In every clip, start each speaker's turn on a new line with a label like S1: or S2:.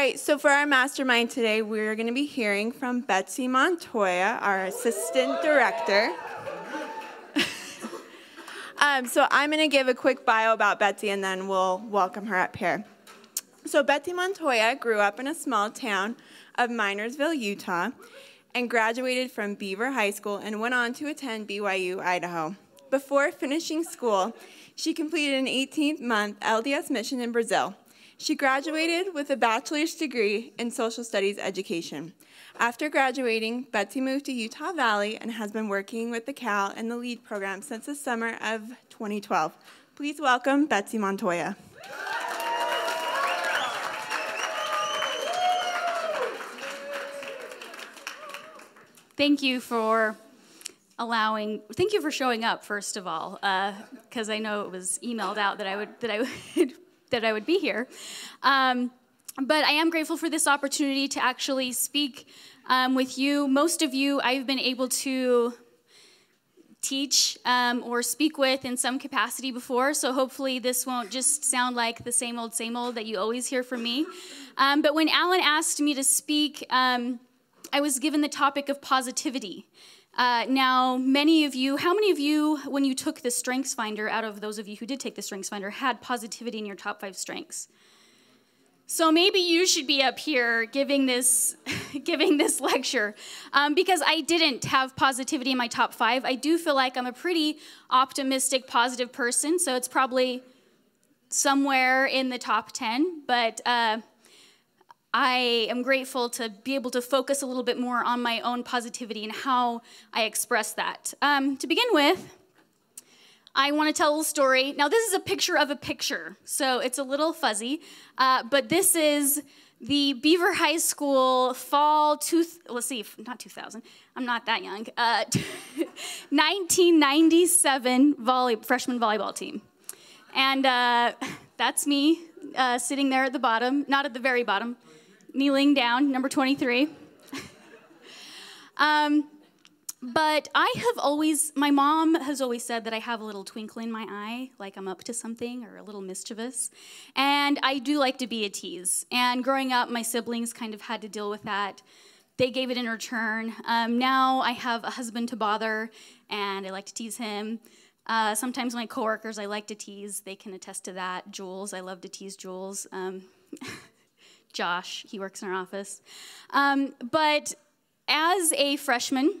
S1: right, so for our mastermind today, we're going to be hearing from Betsy Montoya, our assistant director. um, so I'm going to give a quick bio about Betsy and then we'll welcome her up here. So Betsy Montoya grew up in a small town of Minersville, Utah, and graduated from Beaver High School and went on to attend BYU, Idaho. Before finishing school, she completed an 18 month LDS mission in Brazil. She graduated with a bachelor's degree in social studies education. After graduating, Betsy moved to Utah Valley and has been working with the CAL and the LEAD program since the summer of 2012. Please welcome Betsy Montoya.
S2: Thank you for allowing thank you for showing up first of all because uh, i know it was emailed out that i would that i would that i would be here. Um, but i am grateful for this opportunity to actually speak um, with you. Most of you i've been able to teach um, or speak with in some capacity before so hopefully this won't just sound like the same old same old that you always hear from me. Um, but when alan asked me to speak um, i was given the topic of positivity uh, now, many of you, how many of you, when you took the Strengths Finder, out of those of you who did take the Strengths Finder, had positivity in your top five strengths? So maybe you should be up here giving this, giving this lecture, um, because I didn't have positivity in my top five. I do feel like I'm a pretty optimistic, positive person, so it's probably somewhere in the top ten. But uh, I am grateful to be able to focus a little bit more on my own positivity and how I express that. Um, to begin with, I want to tell a little story. Now, this is a picture of a picture, so it's a little fuzzy, uh, but this is the Beaver High School fall, let's see, not 2000, I'm not that young, uh, 1997 volley, freshman volleyball team. And uh, that's me uh, sitting there at the bottom, not at the very bottom, kneeling down, number 23. um, but I have always, my mom has always said that I have a little twinkle in my eye, like I'm up to something or a little mischievous. And I do like to be a tease. And growing up, my siblings kind of had to deal with that. They gave it in return. Um, now I have a husband to bother, and I like to tease him. Uh, sometimes my coworkers I like to tease. They can attest to that. Jules, I love to tease Jules. Um, Josh, he works in our office. Um, but as a freshman,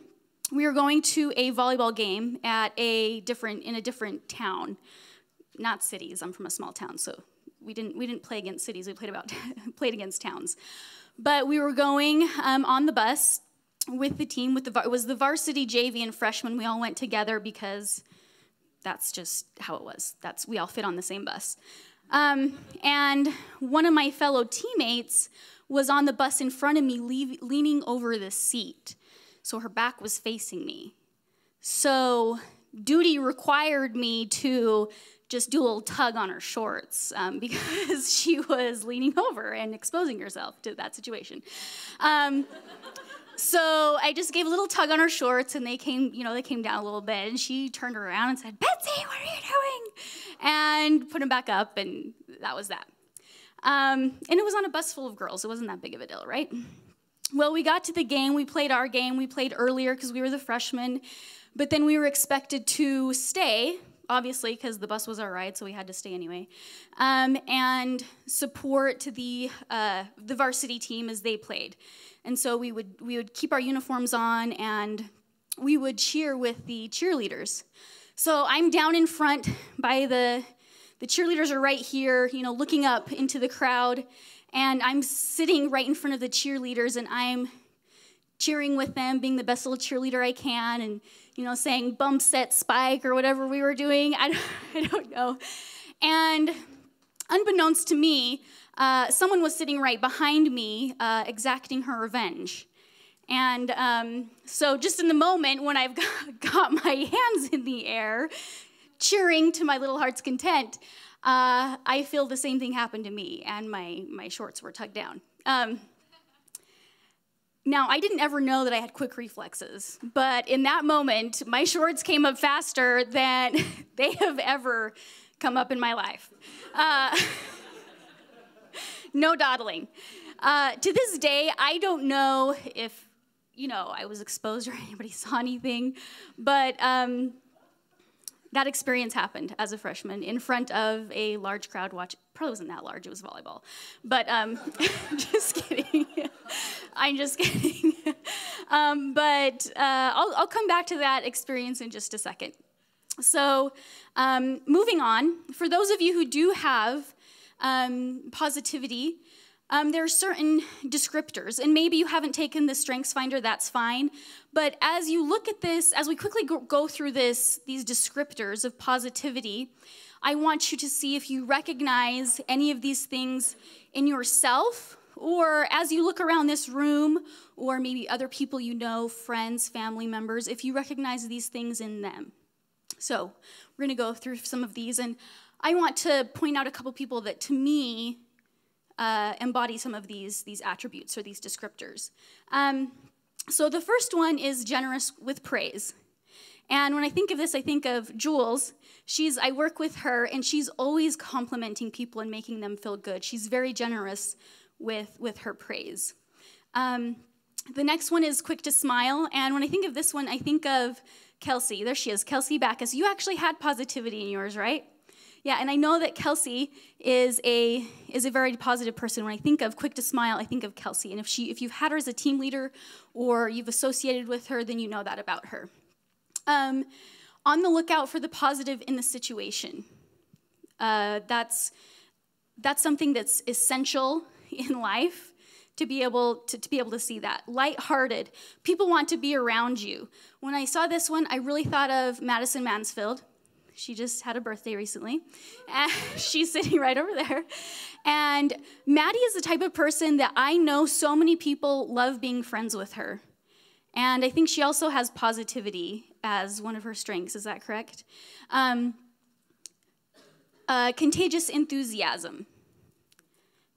S2: we were going to a volleyball game at a different in a different town, not cities. I'm from a small town, so we didn't we didn't play against cities. We played about played against towns. But we were going um, on the bus with the team. With the it was the varsity JV and freshmen. We all went together because that's just how it was. That's we all fit on the same bus. Um, and one of my fellow teammates was on the bus in front of me, leave, leaning over the seat. So her back was facing me. So duty required me to just do a little tug on her shorts um, because she was leaning over and exposing herself to that situation. Um, so I just gave a little tug on her shorts, and they came, you know, they came down a little bit, and she turned around and said, "Betsy, what are you doing?" And put them back up, and that was that. Um, and it was on a bus full of girls. It wasn't that big of a deal, right? Well, we got to the game. We played our game. We played earlier because we were the freshmen, but then we were expected to stay obviously, because the bus was our ride, so we had to stay anyway, um, and support the uh, the varsity team as they played. And so we would, we would keep our uniforms on and we would cheer with the cheerleaders. So I'm down in front by the, the cheerleaders are right here, you know, looking up into the crowd. And I'm sitting right in front of the cheerleaders and I'm cheering with them, being the best little cheerleader I can, and, you know, saying bump set spike or whatever we were doing. I don't, I don't know. And unbeknownst to me, uh, someone was sitting right behind me uh, exacting her revenge. And um, so, just in the moment when I've got, my hands in the air, cheering to my little heart's content, uh, I feel the same thing happened to me, and my, my shorts were tugged down. Um, now, I didn't ever know that I had quick reflexes, but in that moment, my shorts came up faster than they have ever come up in my life. Uh, no dawdling. Uh, to this day, I don't know if, you know, I was exposed or anybody saw anything, but um, that experience happened as a freshman in front of a large crowd watch. Probably wasn't that large, it was volleyball. But um, just kidding. I'm just kidding. um, but uh, I'll, I'll come back to that experience in just a second. So, um, moving on, for those of you who do have um, positivity, um, there are certain descriptors, and maybe you haven't taken the Strengths Finder, that's fine. But as you look at this, as we quickly go, through this, these descriptors of positivity, I want you to see if you recognize any of these things in yourself, or as you look around this room, or maybe other people you know, friends, family members, if you recognize these things in them. So we're to go through some of these, and I want to point out a couple people that to me uh, embody some of these, these attributes or these descriptors. Um, so the first one is generous with praise. And when I think of this, I think of Jules. She's I work with her and she's always complimenting people and making them feel good. She's very generous with, with her praise. Um, the next one is quick to smile. And when I think of this one, I think of Kelsey. There she is, Kelsey Backus. You actually had positivity in yours, right? Yeah, and I know that Kelsey is a is a very positive person. When I think of quick to smile, I think of Kelsey. And if she if you've had her as a team leader or you've associated with her, then you know that about her. Um, on the lookout for the positive in the situation. Uh, that's that's something that's essential in life to be able to, to be able to see that lighthearted people want to be around you when i saw this one i really thought of madison mansfield she just had a birthday recently. And she's sitting right over there. And Maddie is the type of person that I know so many people love being friends with her. And I think she also has positivity as one of her strengths. Is that correct? Um, uh, contagious enthusiasm.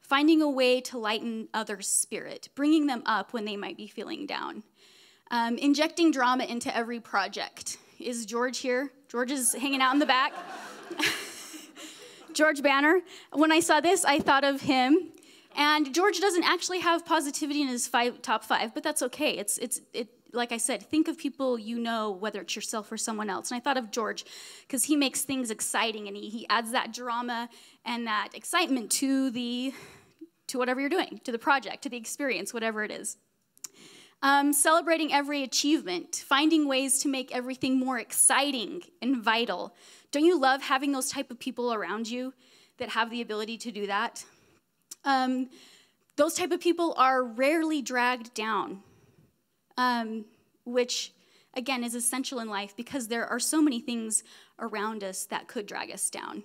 S2: Finding a way to lighten others' spirit, bringing them up when they might be feeling down. Um, injecting drama into every project. Is George here? George is hanging out in the back. George Banner. When I saw this, I thought of him. And George doesn't actually have positivity in his five, top five, but that's okay. It's, it's, it, like I said, think of people you know, whether it's yourself or someone else. And I thought of George because he makes things exciting and he, he adds that drama and that excitement to the to whatever you're doing, to the project, to the experience, whatever it is. Um, celebrating every achievement, finding ways to make everything more exciting and vital. Don't you love having those type of people around you that have the ability to do that? Um, those type of people are rarely dragged down, um, which again is essential in life because there are so many things around us that could drag us down.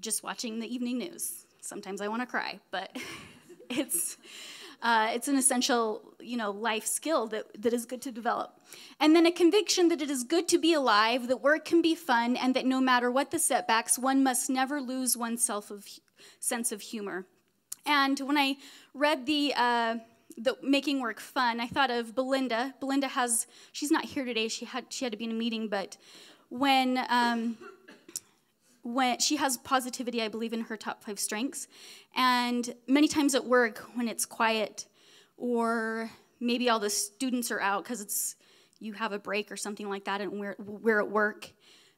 S2: Just watching the evening news, sometimes I want to cry, but it's uh, it's an essential, you know, life skill that, that is good to develop. And then a conviction that it is good to be alive, that work can be fun, and that no matter what the setbacks, one must never lose one's self of sense of humor. And when I read the uh, the making work fun, I thought of Belinda. Belinda has she's not here today. She had she had to be in a meeting, but when um, when she has positivity, I believe, in her top five strengths. And many times at work, when it's quiet, or maybe all the students are out because it's you have a break or something like that, and we're, we're at work,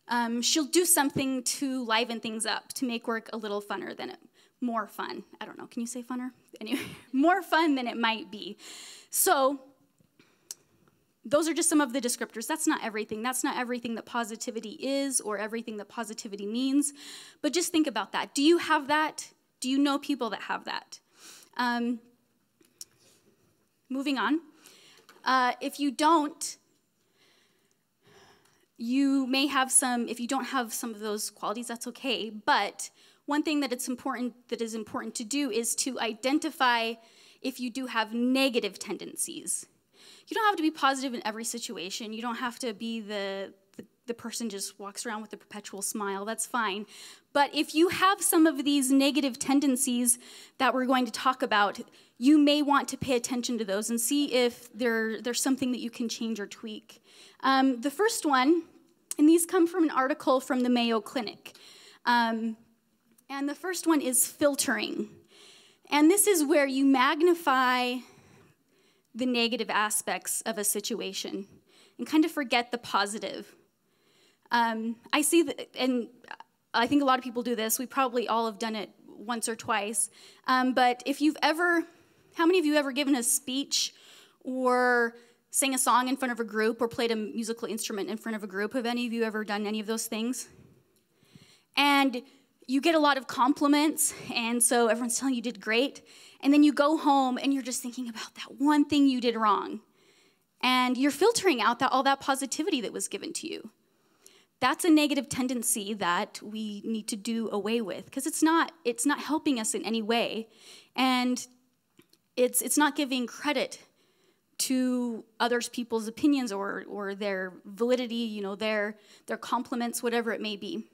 S2: um, she'll do something to liven things up to make work a little funner than it more fun. I don't know. Can you say funner? Anyway, more fun than it might be. So those are just some of the descriptors. That's not everything. That's not everything that positivity is or everything that positivity means. But just think about that. Do you have that? Do you know people that have that? Um, moving on. Uh, if you don't, you may have some, if you don't have some of those qualities, that's okay. But one thing that it's important that is important to do is to identify if you do have negative tendencies you don't have to be positive in every situation. You don't have to be the, the, person just walks around with a perpetual smile. That's fine. But if you have some of these negative tendencies that we're going to talk about, you may want to pay attention to those and see if there, there's something that you can change or tweak. Um, the first one, and these come from an article from the Mayo Clinic. Um, and the first one is filtering. And this is where you magnify the negative aspects of a situation and kind of forget the positive. Um, I see that, and I think a lot of people do this. We probably all have done it once or twice. Um, but if you've ever, how many of you ever given a speech or sang a song in front of a group or played a musical instrument in front of a group? Have any of you ever done any of those things? And you get a lot of compliments, and so everyone's telling you did great. And then you go home and you're just thinking about that one thing you did wrong. And you're filtering out that, all that positivity that was given to you. That's a negative tendency that we need to do away with because it's not, it's not helping us in any way. And it's, it's not giving credit to others people's opinions or, or their validity, you know, their, their compliments, whatever it may be.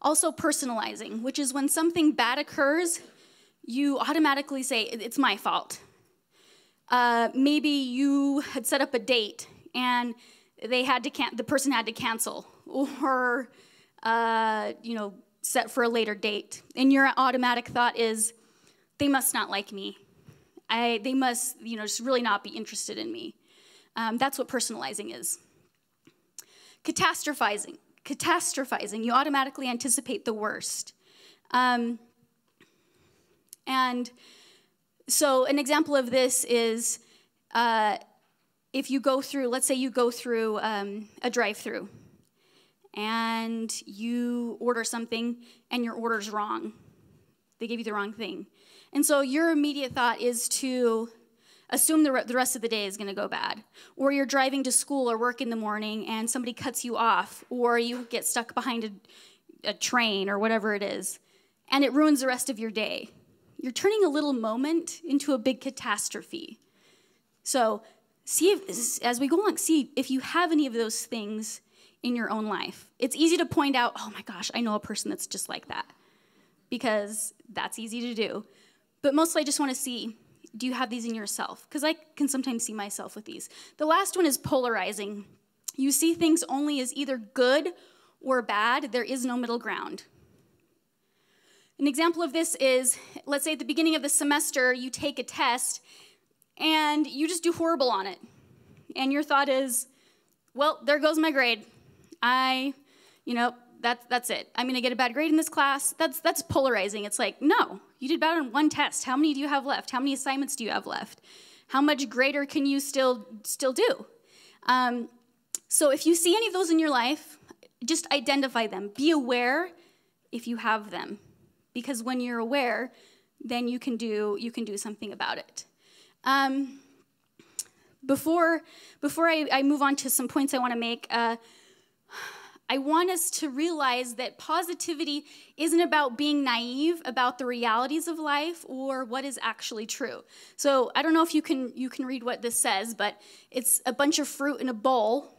S2: Also, personalizing, which is when something bad occurs, you automatically say, It's my fault. Uh, maybe you had set up a date and they had to can- the person had to cancel or uh, you know set for a later date and your automatic thought is they must not like me I, they must you know just really not be interested in me um, that's what personalizing is catastrophizing catastrophizing. You automatically anticipate the worst. Um, and so, an example of this is uh, if you go through, let's say you go through um, a drive through and you order something and your order's wrong. They give you the wrong thing. And so, your immediate thought is to assume the, re- the rest of the day is going to go bad. Or you're driving to school or work in the morning and somebody cuts you off, or you get stuck behind a, a train or whatever it is, and it ruins the rest of your day. You're turning a little moment into a big catastrophe. So, see if, as we go along, see if you have any of those things in your own life. It's easy to point out, oh my gosh, I know a person that's just like that, because that's easy to do. But mostly, I just want to see do you have these in yourself? Because I can sometimes see myself with these. The last one is polarizing. You see things only as either good or bad, there is no middle ground. An example of this is let's say at the beginning of the semester, you take a test and you just do horrible on it. And your thought is, well, there goes my grade. I, you know, that's that's it. I'm gonna get a bad grade in this class. That's that's polarizing. It's like, no, you did bad on one test. How many do you have left? How many assignments do you have left? How much greater can you still still do? Um, so if you see any of those in your life, just identify them. Be aware if you have them, because when you're aware, then you can do you can do something about it. Um, before before I, I, move on to some points I want to make. Uh, I want us to realize that positivity isn't about being naive about the realities of life or what is actually true. So I don't know if you can you can read what this says, but it's a bunch of fruit in a bowl,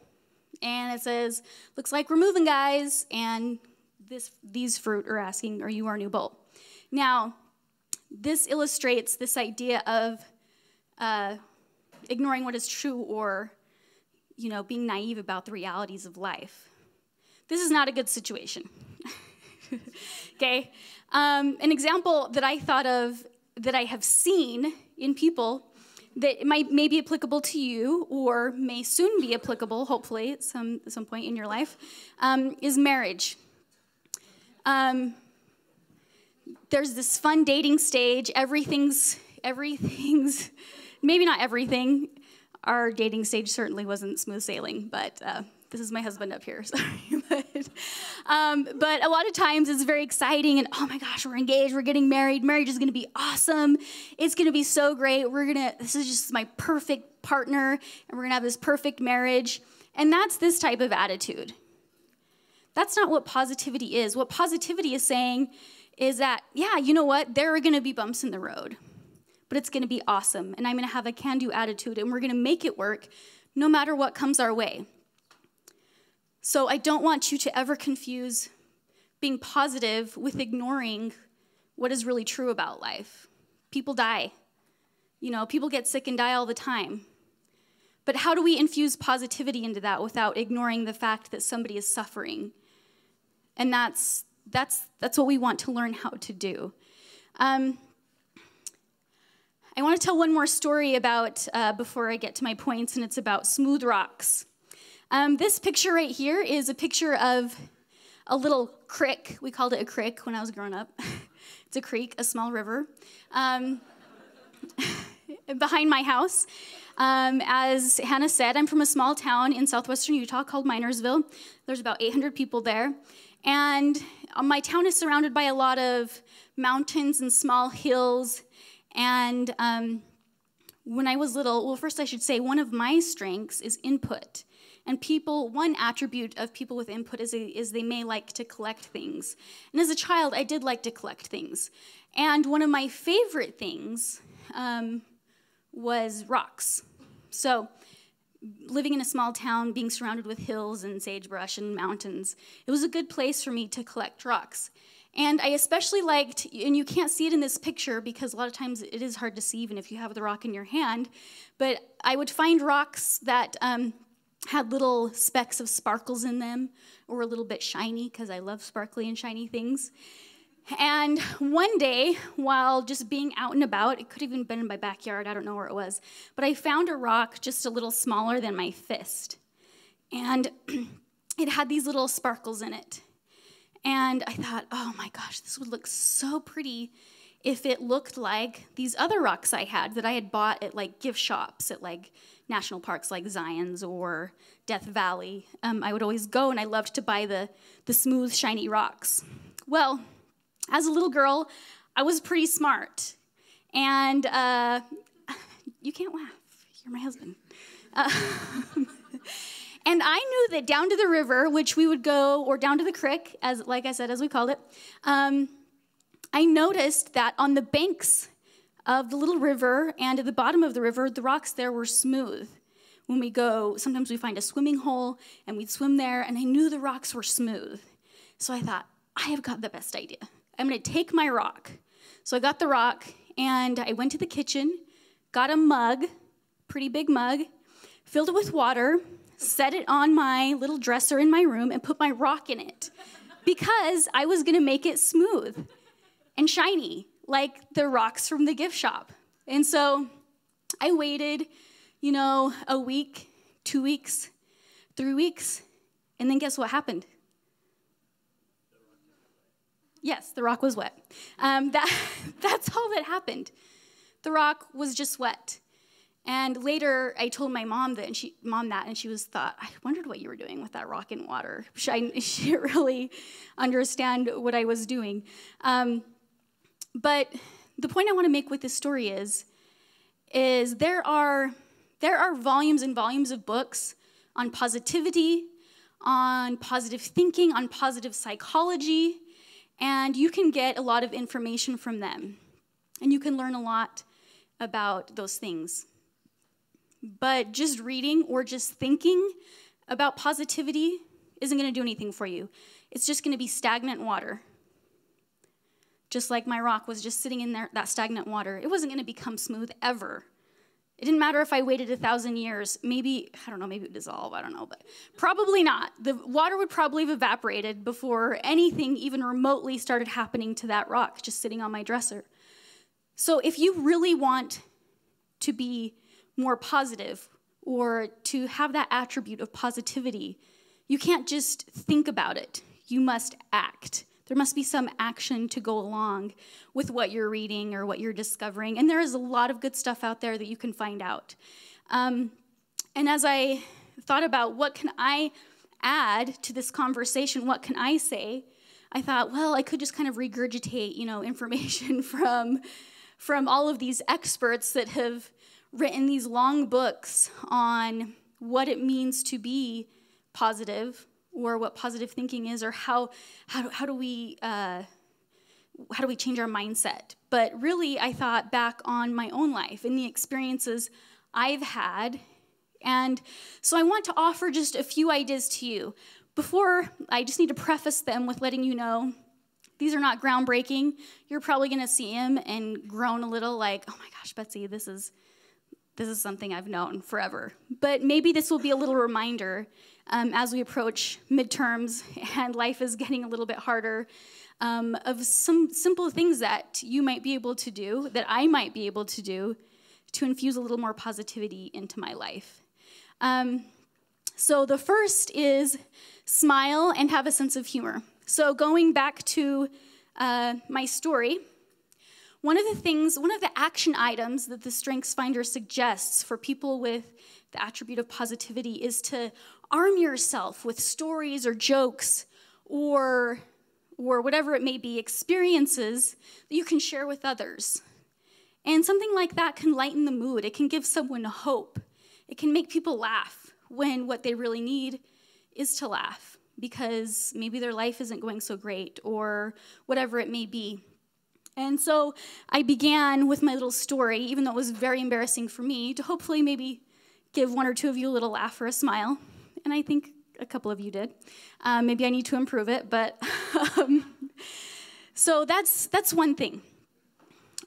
S2: and it says, "Looks like we're moving, guys." And this these fruit are asking, "Are you our new bowl?" Now, this illustrates this idea of uh, ignoring what is true or you know being naive about the realities of life this is not a good situation. okay? Um, an example that I thought of that I have seen in people that might may be applicable to you or may soon be applicable, hopefully, at some, some point in your life, um, is marriage. Um, there's this fun dating stage. Everything's everything's maybe not everything. Our dating stage certainly wasn't smooth sailing, but uh, this is my husband up here, sorry. but, um, but a lot of times it's very exciting and oh my gosh, we're engaged, we're getting married. Marriage is gonna be awesome. It's gonna be so great. We're gonna, this is just my perfect partner, and we're gonna have this perfect marriage. And that's this type of attitude. That's not what positivity is. What positivity is saying is that, yeah, you know what? There are gonna be bumps in the road, but it's gonna be awesome. And I'm gonna have a can do attitude, and we're gonna make it work no matter what comes our way. So I don't want you to ever confuse being positive with ignoring what is really true about life. People die. You know, people get sick and die all the time. But how do we infuse positivity into that without ignoring the fact that somebody is suffering? And that's that's that's what we want to learn how to do. Um, I want to tell one more story about uh, before I get to my points, and it's about smooth rocks. Um, this picture right here is a picture of a little creek. We called it a creek when I was growing up. it's a creek, a small river, um, behind my house. Um, as Hannah said, I'm from a small town in southwestern Utah called Minersville. There's about 800 people there. And uh, my town is surrounded by a lot of mountains and small hills. And um, when I was little, well, first I should say one of my strengths is input. And people, one attribute of people with input is, is they may like to collect things. And as a child, I did like to collect things. And one of my favorite things um, was rocks. So, living in a small town, being surrounded with hills and sagebrush and mountains, it was a good place for me to collect rocks. And I especially liked, and you can't see it in this picture because a lot of times it is hard to see even if you have the rock in your hand, but I would find rocks that um, had little specks of sparkles in them or a little bit shiny because I love sparkly and shiny things. And one day, while just being out and about, it could have even been in my backyard, I don't know where it was, but I found a rock just a little smaller than my fist. And it had these little sparkles in it. And I thought, oh my gosh, this would look so pretty if it looked like these other rocks I had that I had bought at like gift shops at like national parks like Zion's or Death Valley. Um, I would always go and I loved to buy the, the smooth, shiny rocks. Well, as a little girl, I was pretty smart. And uh, you can't laugh, you're my husband. Uh, and I knew that down to the river, which we would go, or down to the creek, as like I said, as we called it, um, I noticed that on the banks of the little river and at the bottom of the river, the rocks there were smooth. When we go, sometimes we find a swimming hole and we'd swim there, and I knew the rocks were smooth. So I thought, I have got the best idea. I'm gonna take my rock. So I got the rock and I went to the kitchen, got a mug, pretty big mug, filled it with water, set it on my little dresser in my room, and put my rock in it because I was gonna make it smooth and shiny like the rocks from the gift shop. And so I waited, you know, a week, two weeks, three weeks, and then guess what happened? Yes, the rock was wet. Um, that, that's all that happened. The rock was just wet. And later, I told my mom that, and she, mom that, and she was thought, I wondered what you were doing with that rock in water. She, she didn't really understand what I was doing. Um, but the point I want to make with this story is, is there are there are volumes and volumes of books on positivity, on positive thinking, on positive psychology, and you can get a lot of information from them. And you can learn a lot about those things. But just reading or just thinking about positivity isn't going to do anything for you. It's just going to be stagnant water just like my rock was just sitting in there, that stagnant water. It wasn't going to become smooth ever. It didn't matter if I waited a thousand years. Maybe, I don't know, maybe it would dissolve, I don't know, but probably not. The water would probably have evaporated before anything even remotely started happening to that rock just sitting on my dresser. So if you really want to be more positive or to have that attribute of positivity, you can't just think about it, you must act. There must be some action to go along with what you're reading or what you're discovering. And there is a lot of good stuff out there that you can find out. Um, and as I thought about what can I add to this conversation, what can I say, I thought, well, I could just kind of regurgitate, you know, information from from all of these experts that have written these long books on what it means to be positive or what positive thinking is or how, how, how do we uh, how do we change our mindset? But really i thought back on my own life and the experiences i've had. And so i want to offer just a few ideas to you. Before i just need to preface them with letting you know these are not groundbreaking. You're probably going to see them and groan a little like oh my gosh betsy this is this is something i've known forever but maybe this will be a little reminder um, as we approach midterms and life is getting a little bit harder, um, of some simple things that you might be able to do, that I might be able to do to infuse a little more positivity into my life. Um, so the first is smile and have a sense of humor. So going back to uh, my story, one of the things, one of the action items that the Strengths Finder suggests for people with the attribute of positivity is to arm yourself with stories or jokes or or whatever it may be, experiences that you can share with others. And something like that can lighten the mood. It can give someone hope. It can make people laugh when what they really need is to laugh because maybe their life isn't going so great or whatever it may be. And so I began with my little story, even though it was very embarrassing for me, to hopefully maybe give one or two of you a little laugh or a smile. And I think a couple of you did. Um, maybe I need to improve it, but um, so that's that's one thing.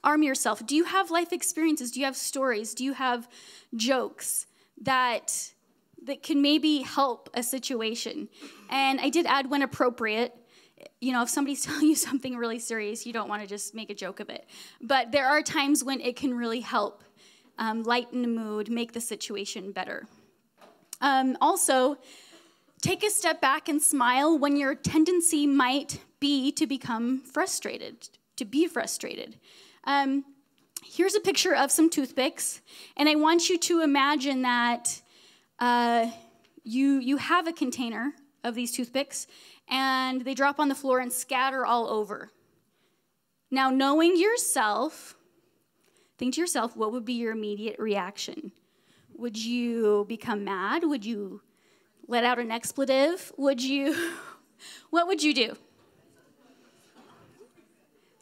S2: Arm yourself. Do you have life experiences? Do you have stories? Do you have jokes that that can maybe help a situation? And I did add when appropriate you know, if somebody's telling you something really serious, you don't want to just make a joke of it. But there are times when it can really help um, lighten the mood, make the situation better. Um, also, take a step back and smile when your tendency might be to become frustrated, to be frustrated. Um, here's a picture of some toothpicks, and I want you to imagine that uh, you, you have a container of these toothpicks, and they drop on the floor and scatter all over. Now, knowing yourself, think to yourself, what would be your immediate reaction? Would you become mad? Would you let out an expletive? Would you, what would you do?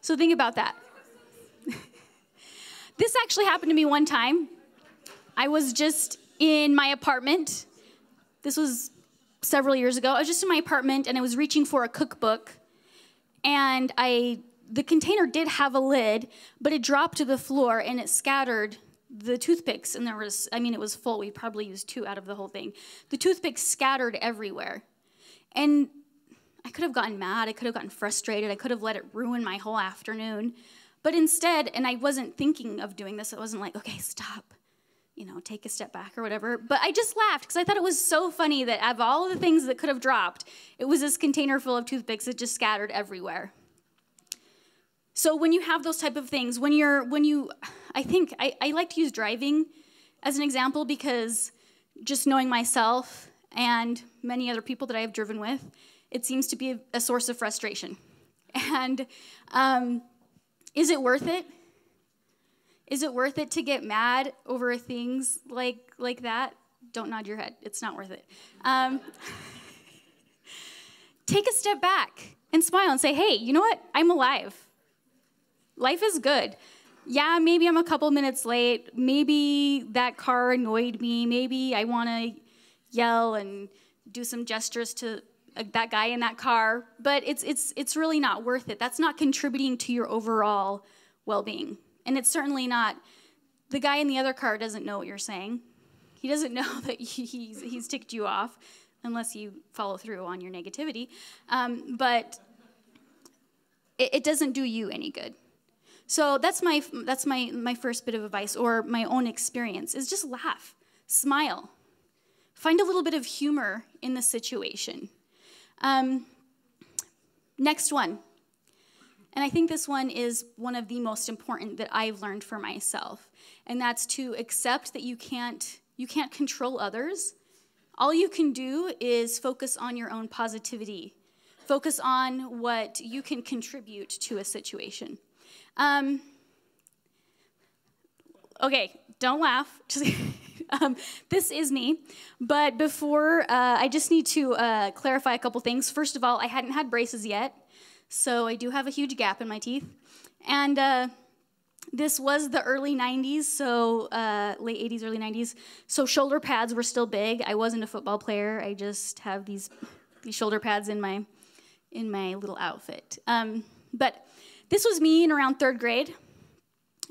S2: So think about that. this actually happened to me one time. I was just in my apartment. This was several years ago. I was just in my apartment and I was reaching for a cookbook, and I the container did have a lid, but it dropped to the floor and it scattered the toothpicks. And there was, I mean, it was full. We probably used two out of the whole thing. The toothpicks scattered everywhere, and I could have gotten mad. I could have gotten frustrated. I could have let it ruin my whole afternoon. But instead, and I wasn't thinking of doing this, it wasn't like, okay, stop you know, take a step back or whatever. But I just laughed because I thought it was so funny that of all the things that could have dropped, it was this container full of toothpicks that just scattered everywhere. So when you have those type of things, when you're, when you, I think I, I like to use driving as an example because just knowing myself and many other people that I have driven with, it seems to be a, a source of frustration. And um, is it worth it? Is it worth it to get mad over things like like that? Don't nod your head. It's not worth it. Um, take a step back and smile and say, "Hey, you know what? I'm alive. Life is good." Yeah, maybe I'm a couple minutes late. Maybe that car annoyed me. Maybe I want to yell and do some gestures to uh, that guy in that car, but it's it's it's really not worth it. That's not contributing to your overall well-being. And it's certainly not, the guy in the other car doesn't know what you're saying. He doesn't know that he's, he's ticked you off unless you follow through on your negativity. Um, but it, it doesn't do you any good. So that's my that's my my first bit of advice or my own experience is just laugh, smile, find a little bit of humor in the situation. Um, next one, and I think this one is one of the most important that I've learned for myself. And that's to accept that you can't you can't control others. All you can do is focus on your own positivity. Focus on what you can contribute to a situation. Um, okay, don't laugh. um, this is me. But before, uh, I just need to uh, clarify a couple things. First of all, I hadn't had braces yet. So I do have a huge gap in my teeth. And uh, this was the early 90s, so uh, late 80s, early 90s. So shoulder pads were still big. I wasn't a football player. I just have these, these shoulder pads in my, in my little outfit. Um, but this was me in around third grade.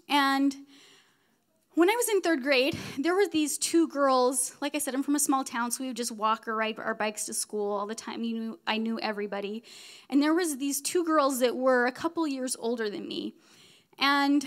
S2: And when I was in third grade, there were these two girls. Like I said, I'm from a small town, so we would just walk or ride our bikes to school all the time. You knew, I knew everybody. And there was these two girls that were a couple years older than me. And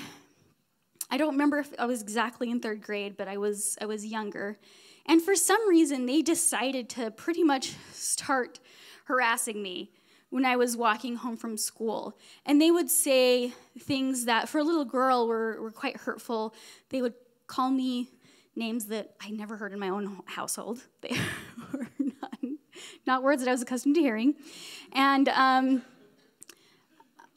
S2: I don't remember if I was exactly in third grade, but I was I was younger. And for some reason, they decided to pretty much start harassing me when I was walking home from school. And they would say things that, for a little girl, were, were quite hurtful. They would call me names that I never heard in my own household. They were not, not words that I was accustomed to hearing. And um,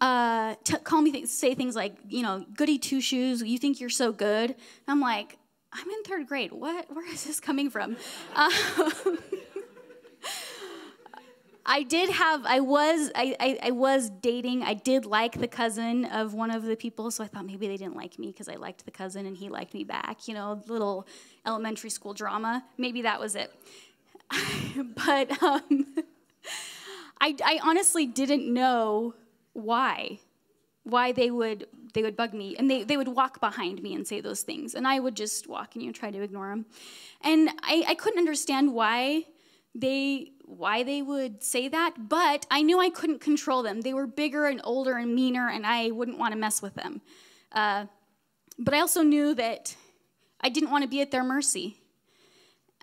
S2: uh, call me th- say things like, you know, goody two shoes. You think you're so good? And I'm like, I'm in third grade. What? Where is this coming from? Um, I did have, I was, I, I, I, was dating. I did like the cousin of one of the people, so I thought maybe they didn't like me because I liked the cousin and he liked me back. You know, little elementary school drama. Maybe that was it. but um, I, I honestly didn't know why why they would they would bug me and they, they would walk behind me and say those things and i would just walk and you know, try to ignore them and I, I couldn't understand why they why they would say that but i knew i couldn't control them. They were bigger and older and meaner and i wouldn't want to mess with them. Uh, but i also knew that i didn't want to be at their mercy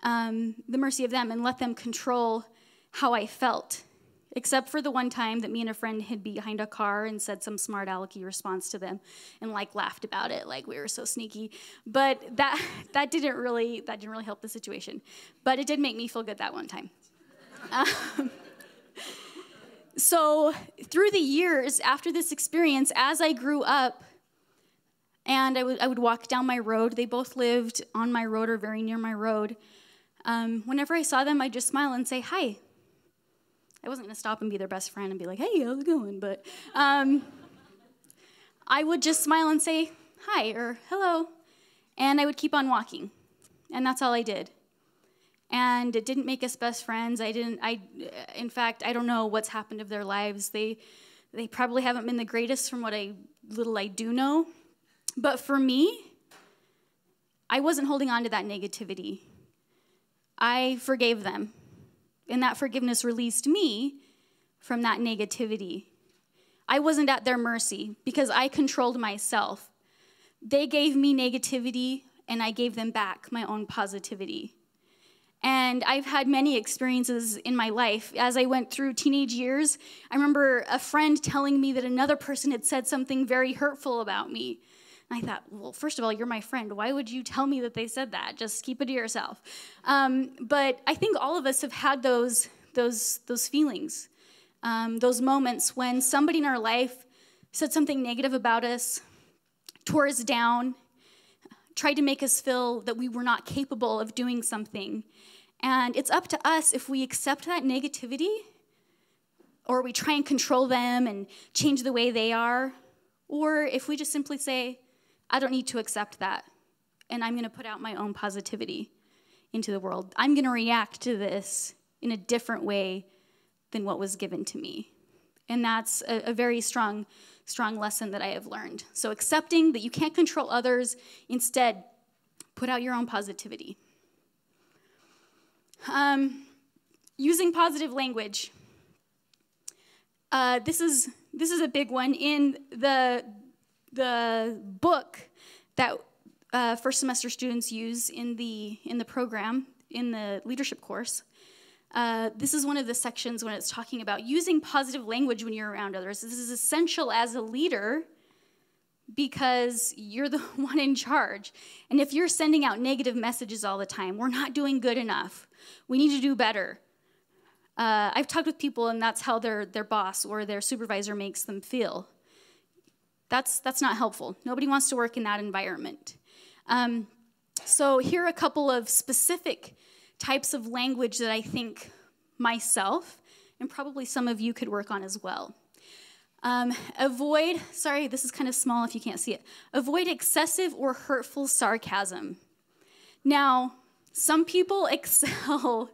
S2: um, the mercy of them and let them control how i felt except for the one time that me and a friend hid behind a car and said some smart alecky response to them and like laughed about it like we were so sneaky. But that that didn't really that didn't really help the situation. But it did make me feel good that one time um, so through the years after this experience as i grew up and I would, I would walk down my road they both lived on my road or very near my road um, whenever i saw them i'd just smile and say hi I wasn't going to stop and be their best friend and be like, hey, how's it going? But um, I would just smile and say hi or hello, and I would keep on walking. And that's all I did. And it didn't make us best friends. I didn't, I, in fact, I don't know what's happened of their lives. They, they probably haven't been the greatest from what I, little I do know. But for me, I wasn't holding on to that negativity. I forgave them and that forgiveness released me from that negativity. I wasn't at their mercy because I controlled myself. They gave me negativity, and I gave them back my own positivity. And I've had many experiences in my life. As I went through teenage years, I remember a friend telling me that another person had said something very hurtful about me. And I thought, well, first of all, you're my friend. Why would you tell me that they said that? Just keep it to yourself. Um, but I think all of us have had those, those, those feelings, um, those moments when somebody in our life said something negative about us, tore us down, tried to make us feel that we were not capable of doing something. And it's up to us if we accept that negativity or we try and control them and change the way they are, or if we just simply say, I don't need to accept that. And I'm going to put out my own positivity into the world. I'm going to react to this in a different way than what was given to me. And that's a, a, very strong, strong lesson that I have learned. So accepting that you can't control others, instead, put out your own positivity. Um, using positive language. Uh, this is this is a big one in the the book that uh, first semester students use in the in the program in the leadership course. Uh, this is one of the sections when it's talking about using positive language when you're around others. This is essential as a leader because you're the one in charge. And if you're sending out negative messages all the time, we're not doing good enough. We need to do better. Uh, I've talked with people, and that's how their, their boss or their supervisor makes them feel. That's, that's not helpful. Nobody wants to work in that environment. Um, so, here are a couple of specific types of language that I think myself and probably some of you could work on as well. Um, avoid, sorry, this is kind of small if you can't see it. Avoid excessive or hurtful sarcasm. Now, some people excel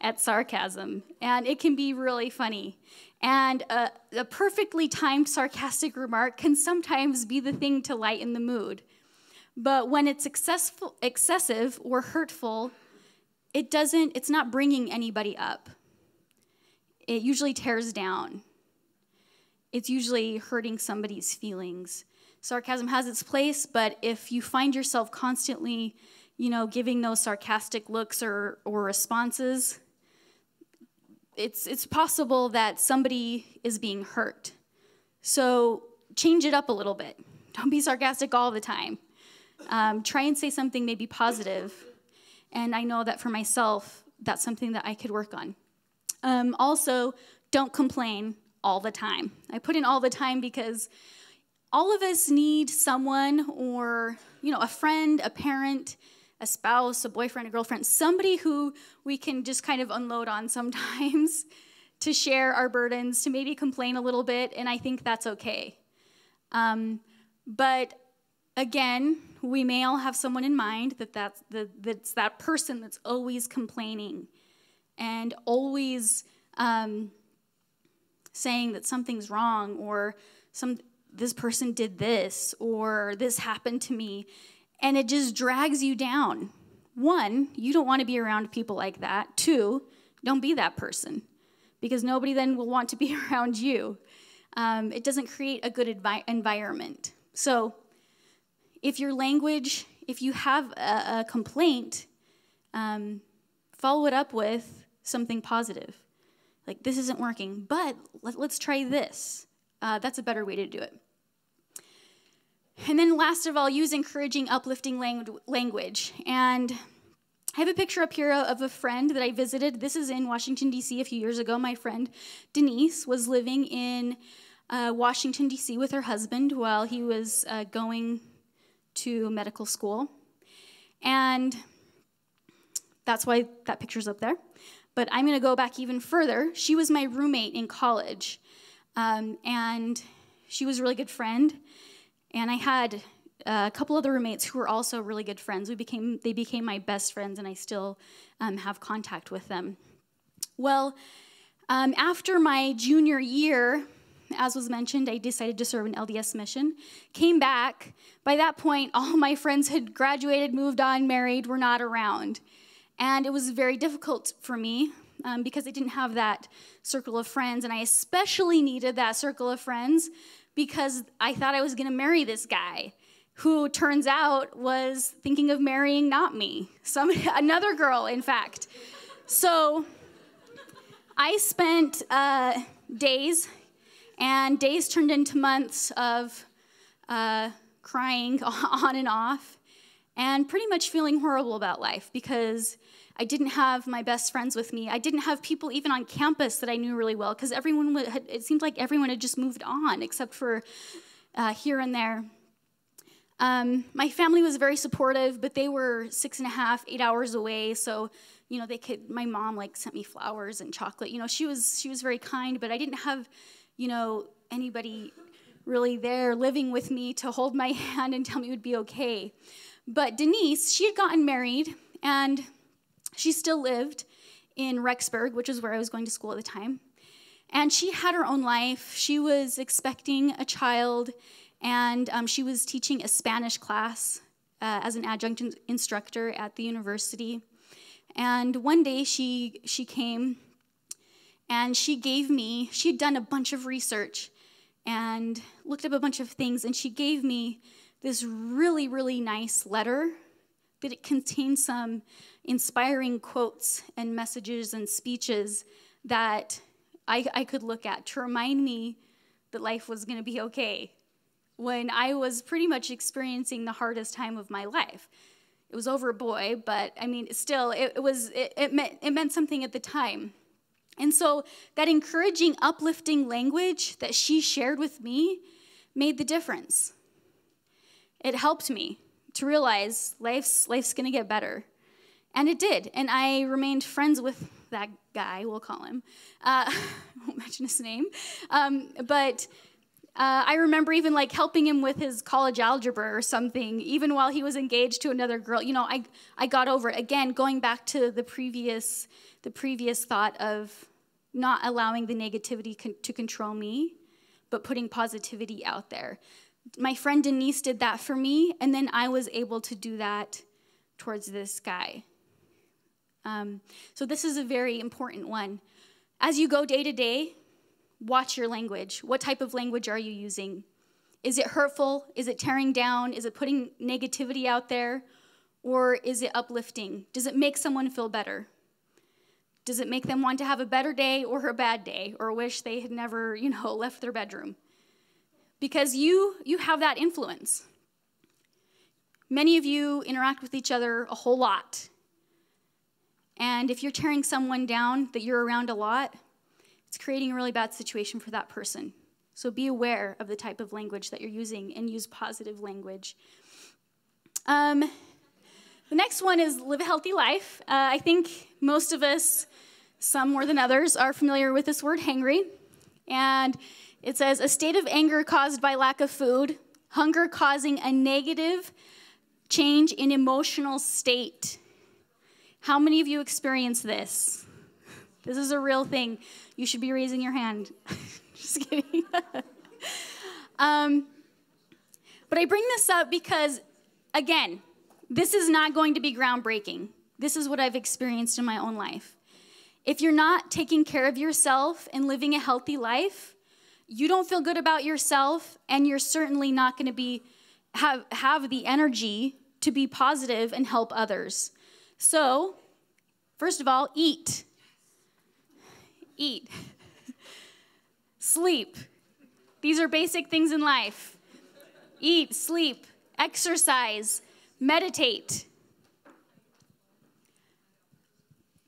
S2: at sarcasm, and it can be really funny. And a, a, perfectly timed sarcastic remark can sometimes be the thing to lighten the mood. But when it's excessive or hurtful, it doesn't, it's not bringing anybody up. It usually tears down. It's usually hurting somebody's feelings. sarcasm has its place, but if you find yourself constantly, you know, giving those sarcastic looks or, or responses, it's, it's possible that somebody is being hurt. So change it up a little bit. Don't be sarcastic all the time. Um, try and say something maybe positive. And I know that for myself, that's something that I could work on. Um, also, don't complain all the time. I put in all the time because all of us need someone or, you know, a friend, a parent, a spouse, a boyfriend, a girlfriend, somebody who we can just kind of unload on sometimes to share our burdens, to maybe complain a little bit, and I think that's okay. Um, but again, we may all have someone in mind that that's, the, that's that person that's always complaining and always um, saying that something's wrong or some this person did this or this happened to me and it just drags you down. One, you don't want to be around people like that. Two, don't be that person because nobody then will want to be around you. Um, it doesn't create a good envi- environment. So, if your language, if you have a, a complaint, um, follow it up with something positive. Like, this isn't working, but let, us try this. Uh, that's a better way to do it. And then, last of all, use encouraging, uplifting language. And I have a picture up here of a friend that I visited. This is in Washington, D.C. a few years ago. My friend Denise was living in uh, Washington, D.C. with her husband while he was uh, going to medical school. And that's why that picture's up there. But I'm going to go back even further. She was my roommate in college, um, and she was a really good friend. And I had a couple other roommates who were also really good friends. We became, they became my best friends, and I still um, have contact with them. Well, um, after my junior year, as was mentioned, I decided to serve an LDS mission. Came back. By that point, all my friends had graduated, moved on, married, were not around. And it was very difficult for me um, because I didn't have that circle of friends. And I especially needed that circle of friends because I thought I was going to marry this guy who turns out was thinking of marrying not me, some another girl, in fact. So I spent uh, days, and days turned into months of uh, crying on and off, and pretty much feeling horrible about life because I didn't have my best friends with me. I didn't have people even on campus that I knew really well because everyone had, it seemed like everyone had just moved on except for uh, here and there. Um, my family was very supportive, but they were six and a half, eight hours away. So, you know, they could. My mom like sent me flowers and chocolate. You know, she was she was very kind, but I didn't have, you know, anybody really there living with me to hold my hand and tell me it would be okay. But Denise, she had gotten married and she still lived in Rexburg, which is where I was going to school at the time. And she had her own life. She was expecting a child, and um, she was teaching a Spanish class uh, as an adjunct instructor at the university. And one day she, she came and she gave me, she had done a bunch of research and looked up a bunch of things, and she gave me this really, really nice letter that it contained some inspiring quotes and messages and speeches that I, I could look at to remind me that life was going to be okay when I was pretty much experiencing the hardest time of my life. It was over a boy, but I mean, still, it, it was it, it meant it meant something at the time. And so that encouraging, uplifting language that she shared with me made the difference. It helped me to realize life's life's gonna get better. And it did. And I remained friends with that guy, we'll call him. Uh, I won't mention his name. Um, but uh, I remember even like helping him with his college algebra or something, even while he was engaged to another girl. You know, I, I got over it. Again, going back to the previous, the previous thought of not allowing the negativity con- to control me, but putting positivity out there. My friend Denise did that for me, and then I was able to do that towards this guy. Um, so, this is a very important one. As you go day to day, watch your language. What type of language are you using? Is it hurtful? Is it tearing down? Is it putting negativity out there? Or is it uplifting? Does it make someone feel better? Does it make them want to have a better day or a bad day or wish they had never, you know, left their bedroom? Because you you have that influence. Many of you interact with each other a whole lot. And if you're tearing someone down that you're around a lot, it's creating a really bad situation for that person. So be aware of the type of language that you're using and use positive language. Um, the next one is live a healthy life. Uh, I think most of us, some more than others, are familiar with this word hangry. And it says a state of anger caused by lack of food, hunger causing a negative change in emotional state. How many of you experience this? This is a real thing. You should be raising your hand. Just kidding. um, but I bring this up because, again, this is not going to be groundbreaking. This is what I've experienced in my own life. If you're not taking care of yourself and living a healthy life, you don't feel good about yourself, and you're certainly not going to be have have the energy to be positive and help others. So, first of all, eat. Eat. Sleep. These are basic things in life. Eat, sleep, exercise, meditate.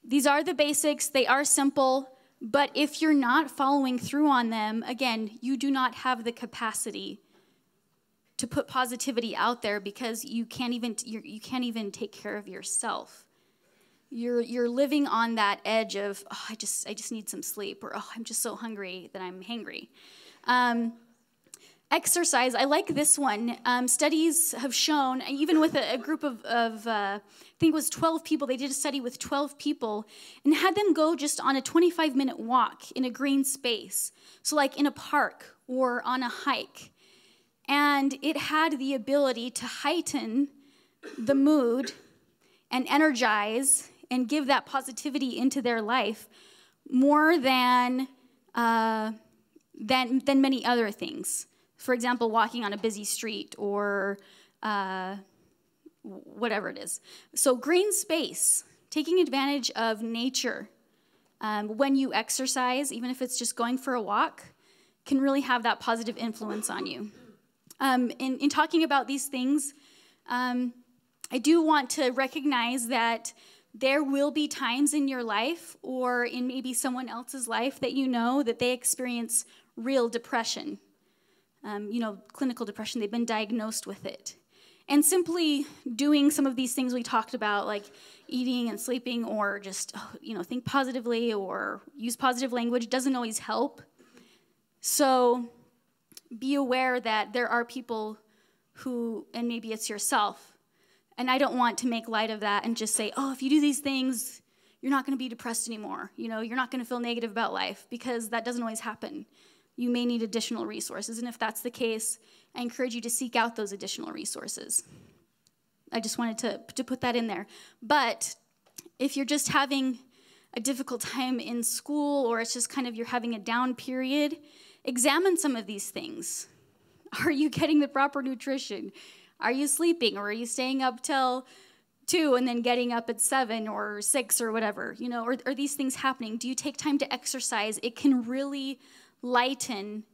S2: These are the basics, they are simple, but if you're not following through on them, again, you do not have the capacity to put positivity out there because you can't even you can't even take care of yourself. You're you're living on that edge of oh, I just I just need some sleep or oh I'm just so hungry that I'm hangry. Um, exercise I like this one. Um, studies have shown even with a, a group of, of uh, I think it was 12 people. They did a study with 12 people and had them go just on a 25 minute walk in a green space. So like in a park or on a hike, and it had the ability to heighten the mood and energize and give that positivity into their life more than, uh, than, than many other things. For example, walking on a busy street or uh, whatever it is. So, green space, taking advantage of nature um, when you exercise, even if it's just going for a walk, can really have that positive influence on you. Um, in, in talking about these things, um, I do want to recognize that there will be times in your life or in maybe someone else's life that you know that they experience real depression. Um, you know, clinical depression, they've been diagnosed with it. And simply doing some of these things we talked about, like eating and sleeping, or just, you know, think positively or use positive language, doesn't always help. So be aware that there are people who, and maybe it's yourself, and I don't want to make light of that and just say, oh, if you do these things, you're not going to be depressed anymore. You know, you're not going to feel negative about life because that doesn't always happen. You may need additional resources. And if that's the case, I encourage you to seek out those additional resources. I just wanted to, to put that in there. But if you're just having a difficult time in school or it's just kind of you're having a down period, examine some of these things. Are you getting the proper nutrition? Are you sleeping or are you staying up till two and then getting up at seven or six or whatever? You know, are, are these things happening? Do you take time to exercise? It can really lighten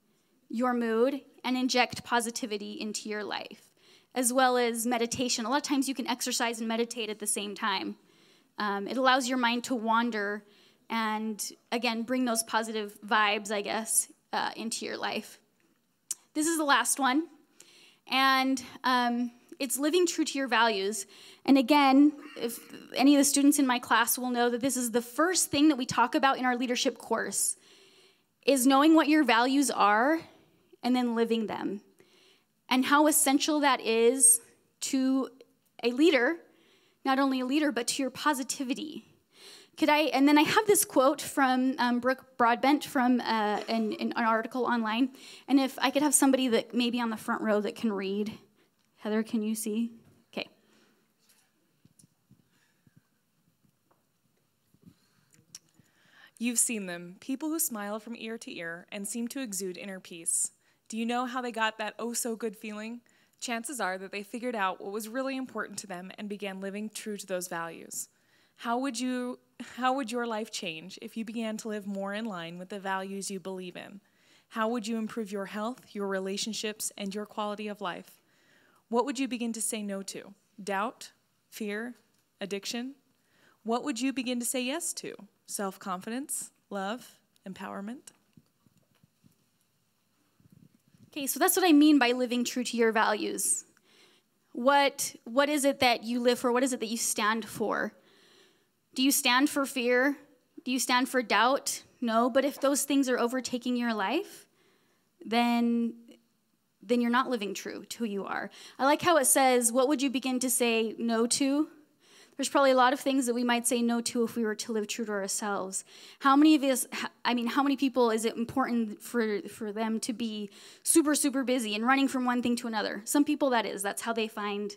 S2: your mood and inject positivity into your life, as well as meditation. A lot of times you can exercise and meditate at the same time. Um, it allows your mind to wander and, again, bring those positive vibes, I guess, uh, into your life. This is the last one and um, it's living true to your values. And again, if any of the students in my class will know that this is the first thing that we talk about in our leadership course is knowing what your values are and then living them. And how essential that is to a leader, not only a leader, but to your positivity. Could I, and then I have this quote from um, Brooke Broadbent from uh, an, an, article online. And if I could have somebody that maybe on the front row that can read. Heather, can you see? Okay.
S3: You've seen them, people who smile from ear to ear and seem to exude inner peace. Do you know how they got that oh so good feeling? Chances are that they figured out what was really important to them and began living true to those values. How would you how would your life change if you began to live more in line with the values you believe in? How would you improve your health, your relationships, and your quality of life? What would you begin to say no to? Doubt, fear, addiction? What would you begin to say yes to? Self confidence, love, empowerment?
S2: Okay, so that's what I mean by living true to your values. What, what is it that you live for? What is it that you stand for? Do you stand for fear? Do you stand for doubt? No, but if those things are overtaking your life, then then you're not living true to who you are. I like how it says, what would you begin to say no to? There's probably a lot of things that we might say no to if we were to live true to ourselves. How many of us, I mean, how many people is it important for, for them to be super, super busy and running from one thing to another? Some people that is. That's how they find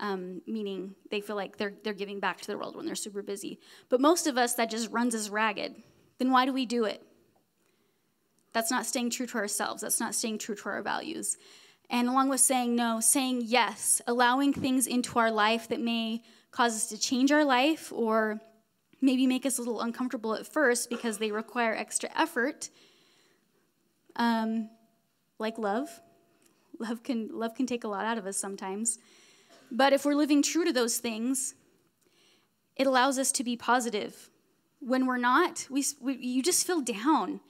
S2: um, meaning they feel like they're, they're giving back to the world when they're super busy. But most of us, that just runs us ragged. Then why do we do it? That's not staying true to ourselves. That's not staying true to our values. And along with saying no, saying yes, allowing things into our life that may cause us to change our life or maybe make us a little uncomfortable at first because they require extra effort. Um, like love. Love can, love can take a lot out of us sometimes. But if we're living true to those things, it allows us to be positive. When we're not, we, we, you just feel down.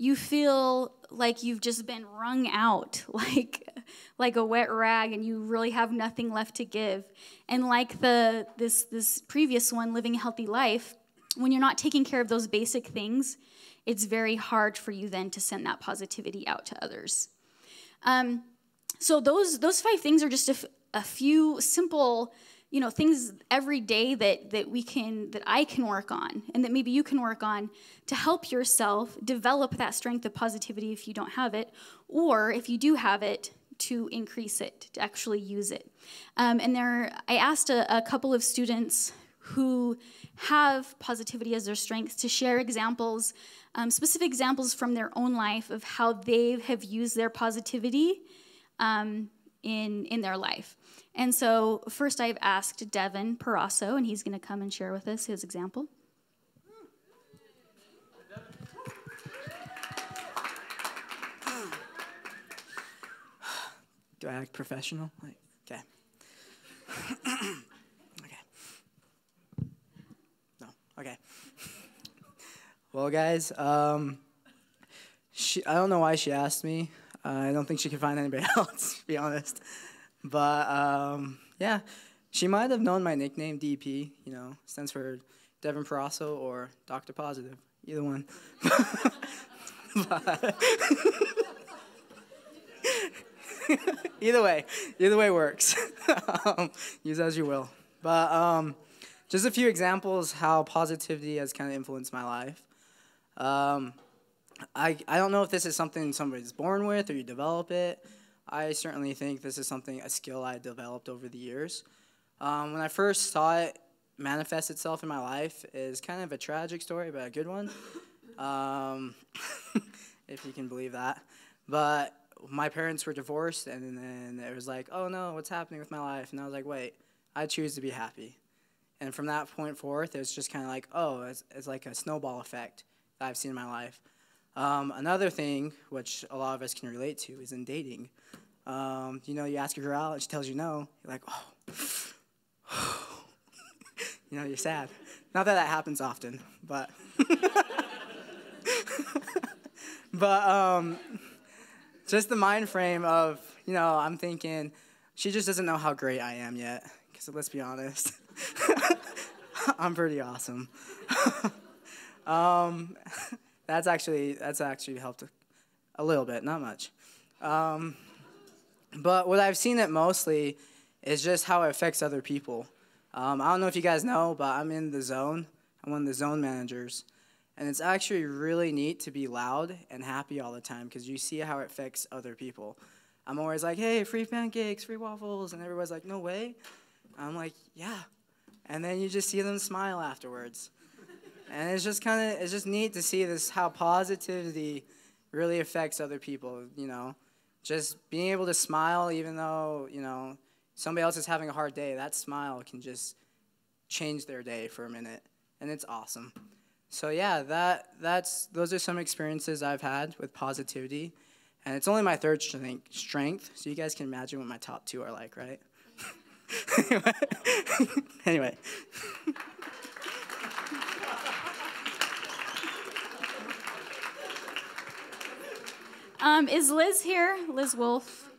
S2: You feel like you've just been wrung out, like, like a wet rag, and you really have nothing left to give. And like the this this previous one, living a healthy life, when you're not taking care of those basic things, it's very hard for you then to send that positivity out to others. Um, so those those five things are just a, a few simple you know things every day that that we can that i can work on and that maybe you can work on to help yourself develop that strength of positivity if you don't have it or if you do have it to increase it to actually use it. Um, and there i asked a, a couple of students who have positivity as their strength to share examples um, specific examples from their own life of how they have used their positivity um, in in their life and so, first, I've asked Devin Parasso, and he's going to come and share with us his example.
S4: Do I act professional? Like, okay. okay. No. Okay. well, guys, um, she, I don't know why she asked me. Uh, I don't think she could find anybody else, to be honest. But um, yeah, she might have known my nickname, DP, you know, stands for Devin Parasso or Dr. Positive, either one. either way, either way works. um, use as you will. But um, just a few examples how positivity has kind of influenced my life. Um, I, I don't know if this is something somebody's born with or you develop it. I certainly think this is something, a skill I developed over the years. Um, when I first saw it manifest itself in my life is kind of a tragic story, but a good one, um, if you can believe that. But my parents were divorced, and then it was like, oh no, what's happening with my life? And I was like, wait, I choose to be happy. And from that point forth, it was just kind of like, oh, it's, it's like a snowball effect that I've seen in my life. Um, another thing, which a lot of us can relate to, is in dating. Um, you know, you ask a girl out and she tells you no. You're like, oh, you know, you're sad. Not that that happens often, but but um, just the mind frame of you know, I'm thinking she just doesn't know how great I am yet. Because let's be honest, I'm pretty awesome. um, that's actually that's actually helped a little bit, not much. Um, but what I've seen it mostly is just how it affects other people. Um, I don't know if you guys know, but I'm in the zone. I'm one of the zone managers. And it's actually really neat to be loud and happy all the time because you see how it affects other people. I'm always like, hey, free pancakes, free waffles. And everybody's like, no way. I'm like, yeah. And then you just see them smile afterwards. and it's just kind of, it's just neat to see this, how positivity really affects other people, you know. Just being able to smile even though, you know, somebody else is having a hard day, that smile can just change their day for a minute. And it's awesome. So yeah, that that's those are some experiences I've had with positivity. And it's only my third strength, strength so you guys can imagine what my top two are like, right? anyway.
S2: Um, is Liz here? Liz Wolf.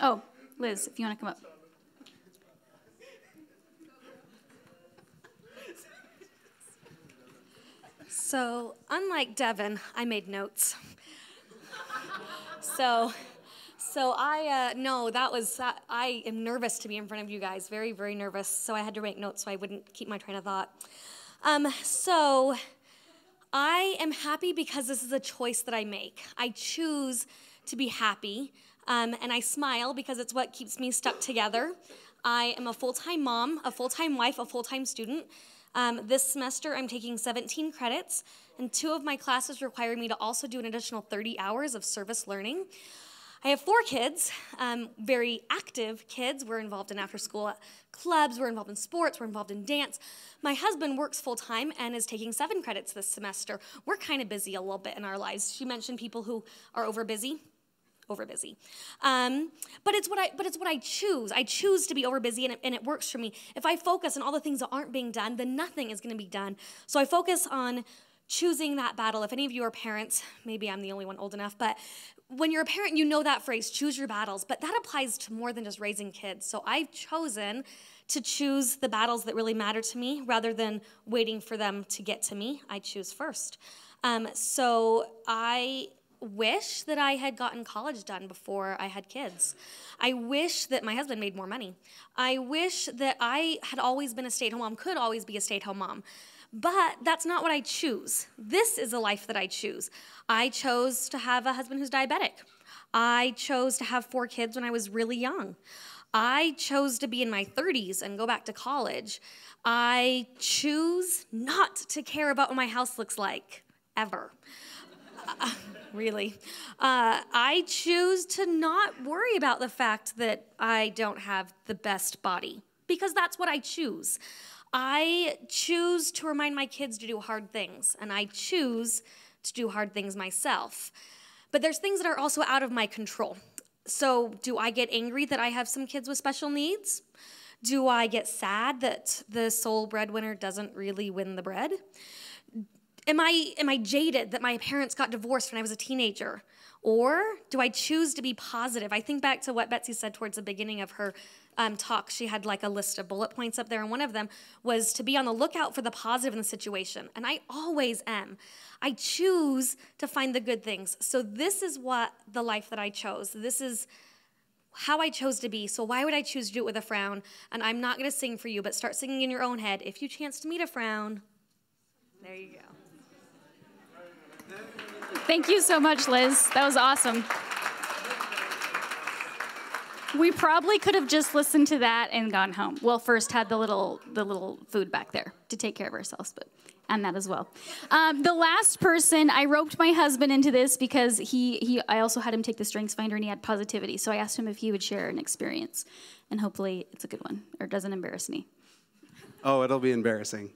S2: Oh, Liz, if you want to come up.
S5: So, unlike Devin, I made notes. so, so I uh, no, that was that, I am nervous to be in front of you guys, very, very nervous. So I had to make notes so I wouldn't keep my train of thought. Um, so I am happy because this is a choice that I make. I choose to be happy, um, and I smile because it's what keeps me stuck together. I am a full time mom, a full time wife, a full time student. Um, this semester, I'm taking 17 credits, and two of my classes require me to also do an additional 30 hours of service learning. I have four kids, um, very active kids. We're involved in after school clubs, we're involved in sports, we're involved in dance. My husband works full time and is taking seven credits this semester. We're kind of busy a little bit in our lives. She mentioned people who are over busy. Over busy, um, but it's what I but it's what I choose. I choose to be over busy, and it, and it works for me. If I focus on all the things that aren't being done, then nothing is going to be done. So I focus on choosing that battle. If any of you are parents, maybe I'm the only one old enough, but when you're a parent, you know that phrase, choose your battles, but that applies to more than just raising kids. So I've chosen to choose the battles that really matter to me rather than waiting for them to get to me. I choose first. Um, so I wish that I had gotten college done before I had kids. I wish that my husband made more money. I wish that I had always been a stay at home mom, could always be a stay at home mom. But that's not what I choose. This is a life that I choose. I chose to have a husband who's diabetic. I chose to have four kids when I was really young. I chose to be in my 30s and go back to college. I choose not to care about what my house looks like, ever. Uh, really. Uh, I choose to not worry about the fact that I don't have the best body because that's what I choose. I choose to remind my kids to do hard things, and I choose to do hard things myself. But there's things that are also out of my control. So, do I get angry that I have some kids with special needs? Do I get sad that the sole breadwinner doesn't really win the bread? Am I, am I jaded that my parents got divorced when I was a teenager? Or do I choose to be positive? I think back to what Betsy said towards the beginning of her um, talk, she had like a list of bullet points up there, and one of them was to be on the lookout for the positive in the situation. And I always am. I choose to find the good things. So, this is what the life that I chose. This is how I chose to be. So, why would I choose to do it with a frown? And I'm not going to sing for you, but start singing in your own head. If you chance to meet a frown, there you go.
S2: Thank you so much, Liz. That was awesome. We probably could have just listened to that and gone home. Well, first had the little the little food back there to take care of ourselves, but and that as well. Um, the last person I roped my husband into this because he he I also had him take the Strengths Finder and he had positivity, so I asked him if he would share an experience, and hopefully it's a good one or doesn't embarrass me.
S6: Oh, it'll be embarrassing.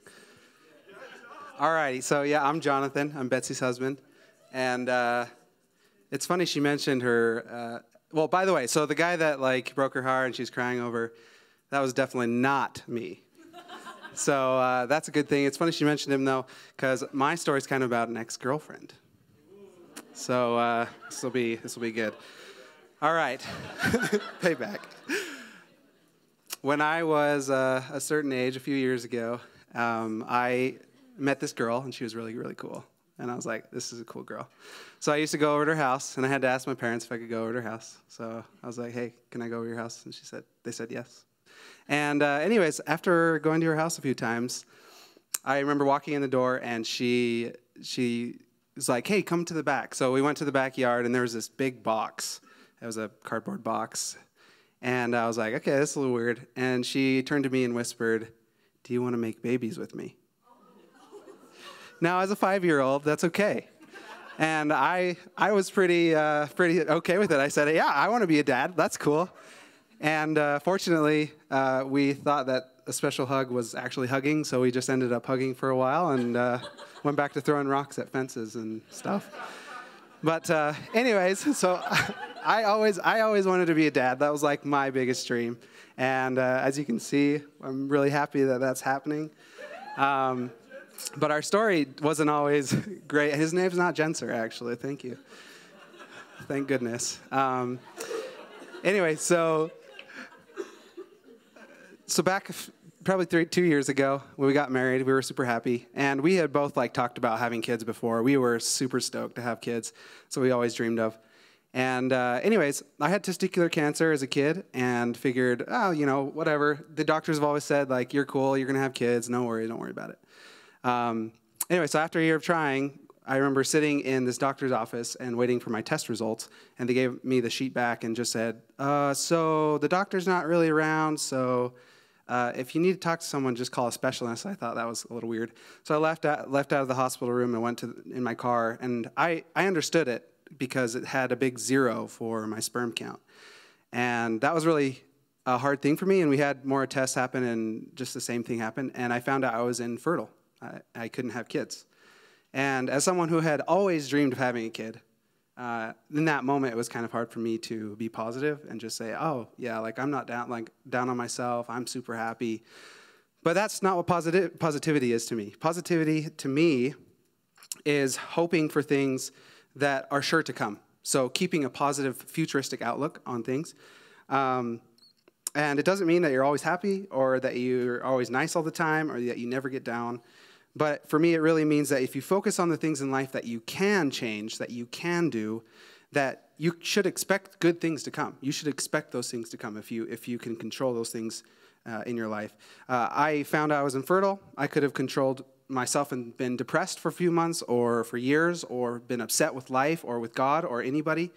S6: All righty, so yeah, I'm Jonathan. I'm Betsy's husband, and uh, it's funny she mentioned her. Uh, well, by the way, so the guy that like broke her heart and she's crying over, that was definitely not me. so uh, that's a good thing. It's funny she mentioned him though, because my story's kind of about an ex-girlfriend. So uh, this will be this will be good. All right, payback. When I was uh, a certain age, a few years ago, um, I met this girl, and she was really really cool. And I was like, this is a cool girl. So I used to go over to her house, and I had to ask my parents if I could go over to her house. So I was like, hey, can I go over to your house? And she said, they said yes. And uh, anyways, after going to her house a few times, I remember walking in the door, and she she was like, hey, come to the back. So we went to the backyard, and there was this big box. It was a cardboard box. And I was like, okay, this is a little weird. And she turned to me and whispered, do you want to make babies with me? Now, as a five year old, that's okay. And I, I was pretty, uh, pretty okay with it. I said, yeah, I want to be a dad. That's cool. And uh, fortunately, uh, we thought that a special hug was actually hugging, so we just ended up hugging for a while and uh, went back to throwing rocks at fences and stuff. But uh, anyways, so I always, I always wanted to be a dad. That was like my biggest dream. And uh, as you can see, I'm really happy that that's happening. Um, but our story wasn't always great. His name's not Jenser, actually. Thank you. Thank goodness. Um, anyway, so so back probably three, two years ago when we got married, we were super happy, and we had both like talked about having kids before. We were super stoked to have kids, so we always dreamed of. And uh, anyways, I had testicular cancer as a kid, and figured, oh, you know, whatever. The doctors have always said like, you're cool, you're gonna have kids, no worry, don't worry about it. Um, anyway, so after a year of trying, I remember sitting in this doctor's office and waiting for my test results, and they gave me the sheet back and just said, uh, "So the doctor's not really around, so uh, if you need to talk to someone, just call a specialist." I thought that was a little weird, so I left out, left out of the hospital room and went to in my car, and I I understood it because it had a big zero for my sperm count, and that was really a hard thing for me. And we had more tests happen, and just the same thing happened, and I found out I was infertile. I, I couldn't have kids. And as someone who had always dreamed of having a kid, uh, in that moment it was kind of hard for me to be positive and just say, "Oh, yeah, like I'm not down like down on myself. I'm super happy." But that's not what positive, positivity is to me. Positivity to me is hoping for things that are sure to come. So keeping a positive, futuristic outlook on things. Um, and it doesn't mean that you're always happy or that you're always nice all the time or that you never get down. But for me, it really means that if you focus on the things in life that you can change, that you can do, that you should expect good things to come. You should expect those things to come if you if you can control those things uh, in your life. Uh, I found I was infertile. I could have controlled myself and been depressed for a few months, or for years, or been upset with life, or with God, or anybody.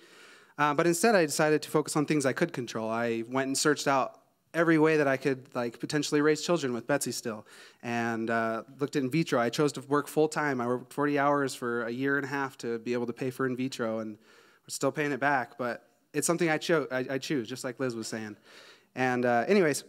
S6: Uh, but instead, I decided to focus on things I could control. I went and searched out every way that I could like potentially raise children with Betsy still, and uh, looked at in vitro. I chose to work full time. I worked 40 hours for a year and a half to be able to pay for in vitro, and we're still paying it back. But it's something I, cho- I, I choose, just like Liz was saying. And uh, anyways,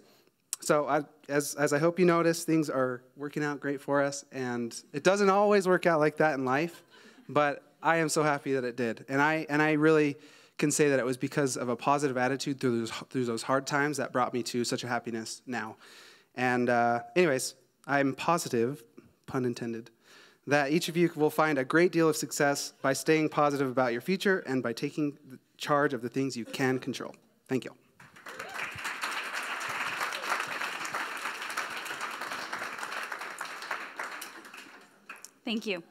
S6: so I, as as I hope you notice, things are working out great for us, and it doesn't always work out like that in life, but I am so happy that it did, and I and I really can say that it was because of a positive attitude through those, through those hard times that brought me to such a happiness now. And, uh, anyways, I'm positive, pun intended, that each of you will find a great deal of success by staying positive about your future and by taking charge of the things you can control. Thank you.
S2: Thank you.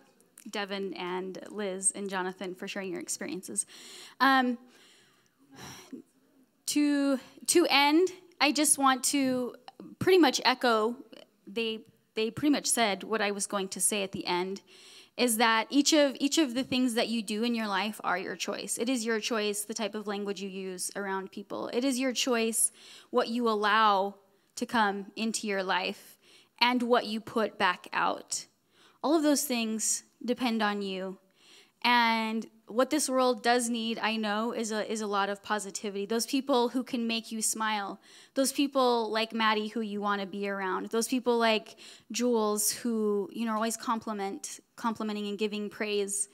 S2: Devin and Liz and Jonathan for sharing your experiences. Um, to to end, I just want to pretty much echo. They they pretty much said what I was going to say at the end. Is that each of each of the things that you do in your life are your choice. It is your choice the type of language you use around people. It is your choice what you allow to come into your life and what you put back out. All of those things depend on you. And what this world does need, I know, is a, is a lot of positivity. Those people who can make you smile. Those people like Maddie who you want to be around. Those people like Jules who, you know, always compliment, complimenting and giving praise.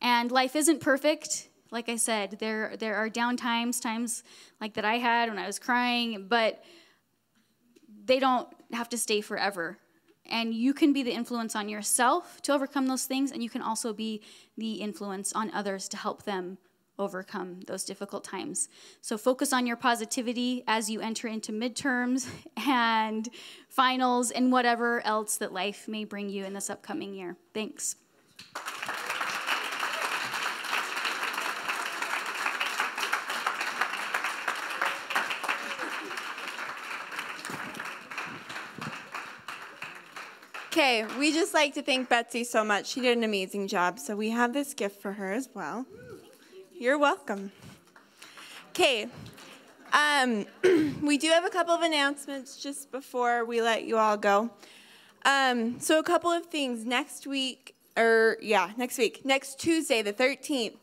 S2: And life isn't perfect. Like I said, there, there are down times, times like that I had when I was crying, but they don't have to stay forever and you can be the influence on yourself to overcome those things and you can also be the influence on others to help them overcome those difficult times. So focus on your positivity as you enter into midterms and finals and whatever else that life may bring you in this upcoming year. Thanks
S1: Okay, we just like to thank Betsy so much. She did an amazing job. So we have this gift for her as well. You're welcome. Okay, um, we do have a couple of announcements just before we let you all go. Um, so, a couple of things. Next week, or yeah, next week. Next Tuesday, the 13th,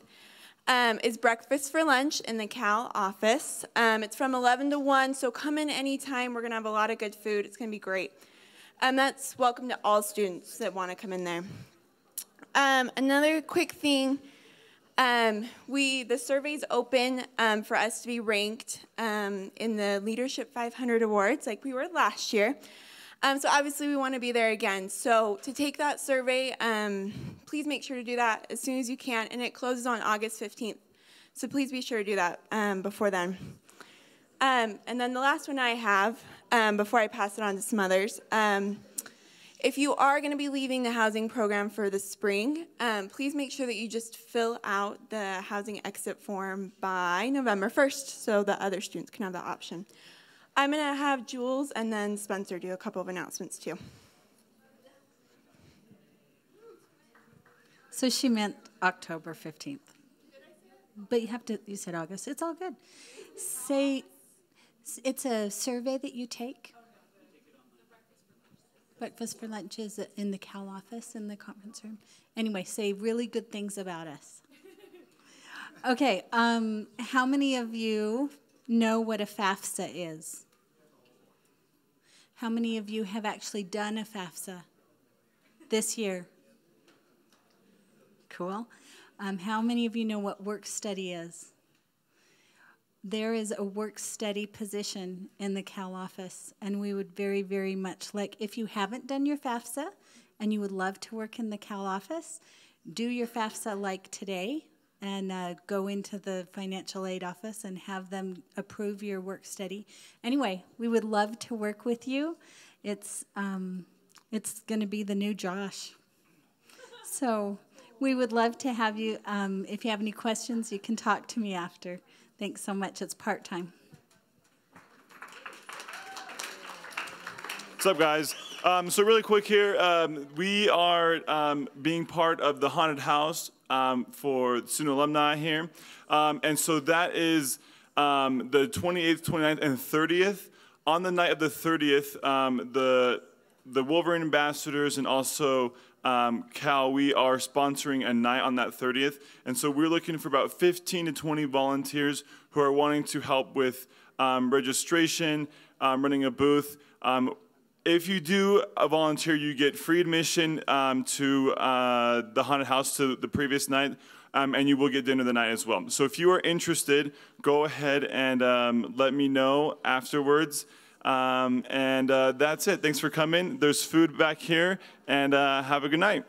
S1: um, is breakfast for lunch in the Cal office. Um, it's from 11 to 1, so come in anytime. We're going to have a lot of good food. It's going to be great. And that's welcome to all students that want to come in there. Um, another quick thing, um, we the survey's open um, for us to be ranked um, in the Leadership 500 Awards like we were last year. Um, so obviously we want to be there again. So to take that survey, um, please make sure to do that as soon as you can, and it closes on August 15th. So please be sure to do that before then. And then the last one I have, um, before I pass it on to some others, um, if you are going to be leaving the housing program for the spring, please make sure that you just fill out the housing exit form by November 1st so that other students can have that option. I'm going to have Jules and then Spencer do a couple of announcements too.
S7: So she meant October 15th. But you have to, you said August. It's all good. Say, it's a survey that you take. Breakfast for lunch is in the Cal office in the conference room. Anyway, say really good things about us. Okay, um, how many of you know what a FAFSA is? How many of you have actually done a FAFSA this year? Cool. Um, how many of you know what work study is? There is a work study position in the Cal office, and we would very, very much like, if you haven't done your FAFSA and you would love to work in the Cal office, do your FAFSA like today and uh, go into the financial aid office and have them approve your work study. Anyway, we would love to work with you. It's um, it's going to be the new Josh. So we would love to have you. Um, if you have any questions, you can talk to me after. Thanks so much. It's part time.
S8: What's up, guys? Um, so really quick here, um, we are um, being part of the haunted house um, for student alumni here. Um, and so that is um, the 28th, 29th, and 30th. On the night of the 30th, um, the, the Wolverine ambassadors and also um, Cal, we are sponsoring a night on that 30th. And so we're looking for about 15 to 20 volunteers who are wanting to help with um, registration, running a booth. If you do a volunteer, you get free admission um, to uh, the haunted house to the previous night, um, and you will get dinner the night as well. So if you are interested, go ahead and um, let me know afterwards. Um, and uh, that's it. Thanks for coming. There's food back here, and uh, have a good night.